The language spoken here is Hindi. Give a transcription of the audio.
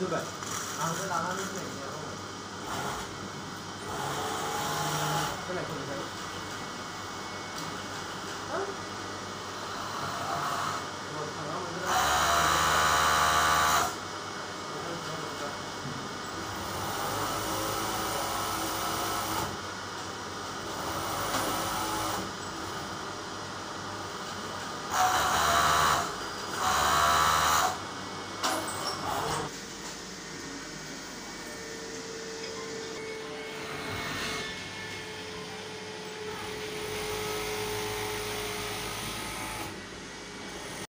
দুটাই আমাদের লাগানো